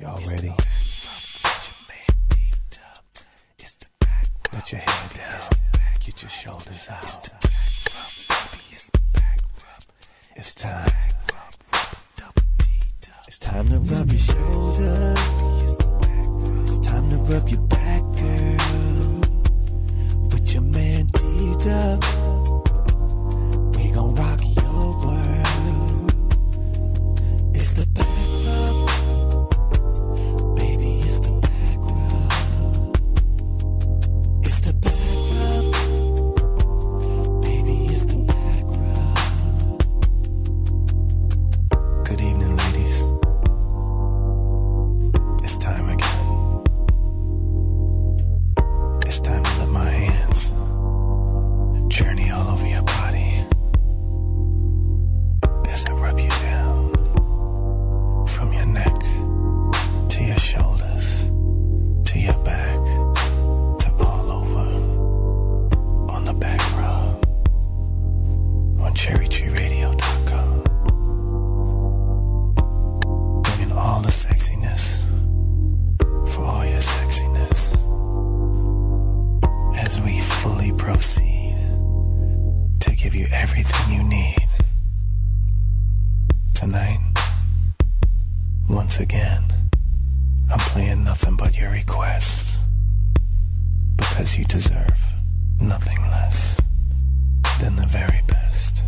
Y'all ready? Let your head down. Get your shoulders out. It's time. It's time to rub your shoulders. It's time to rub your back, girl. With your man D-Dub. We nothing but your requests because you deserve nothing less than the very best.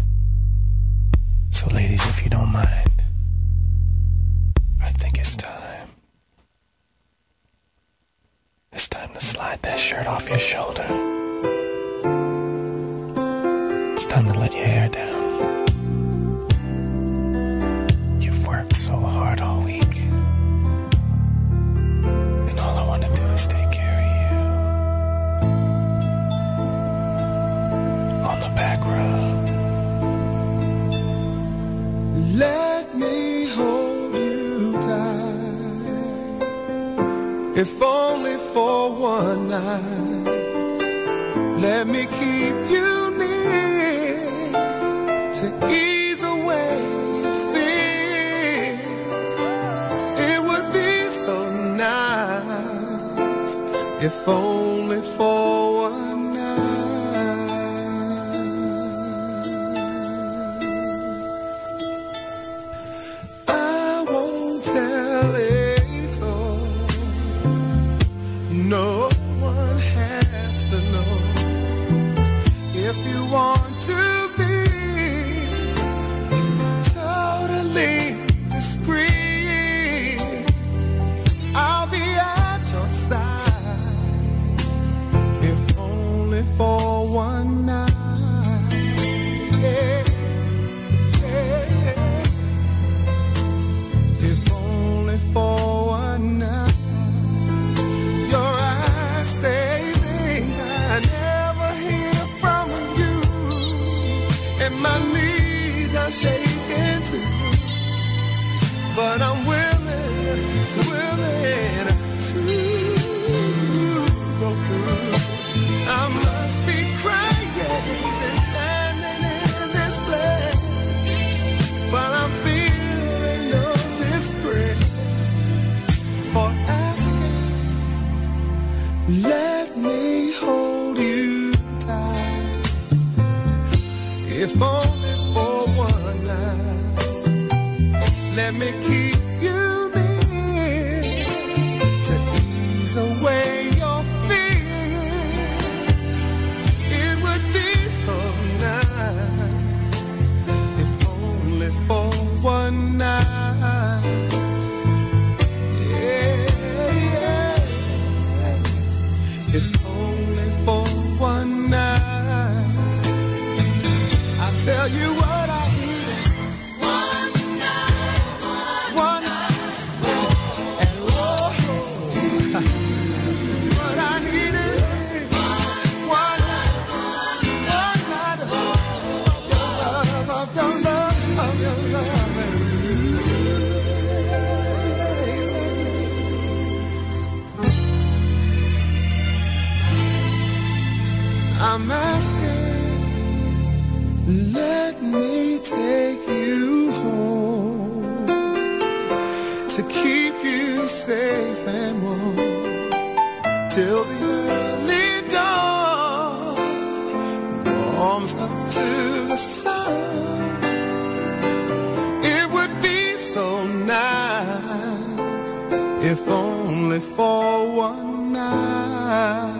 So, ladies, if you don't mind, I think it's time. It's time to slide that shirt off your shoulder. It's time to let your hair down. Let me hold you tight, if only for one night. Let me keep you near to ease away your fear. It would be so nice if only If you want shaking too. But I'm willing, Let me keep you near to ease away your fear. It would be so nice if only for one night. Yeah, yeah. If only for one night. I tell you what I'm asking, let me take you home to keep you safe and warm till the early dawn warms up to the sun. It would be so nice if only for one night.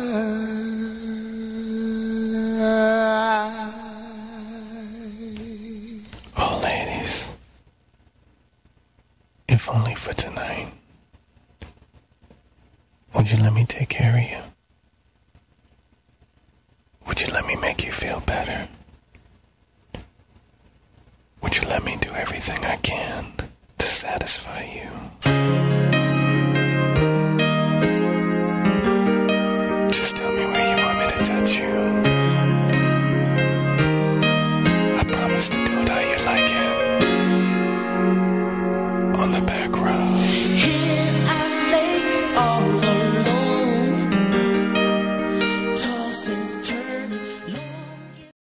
If only for tonight. Would you let me take care of you? Would you let me make you feel better? Would you let me do everything I can to satisfy you?